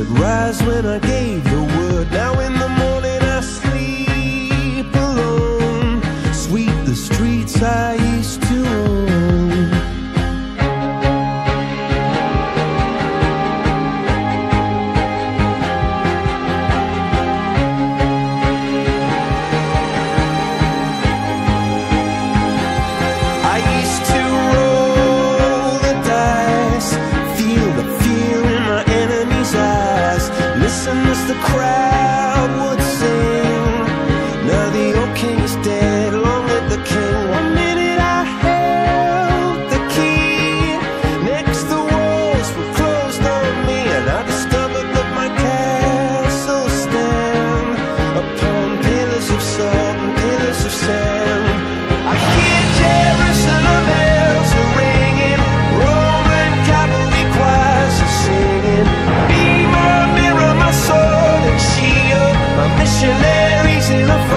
that rise when I gaze. and miss the crowd. in a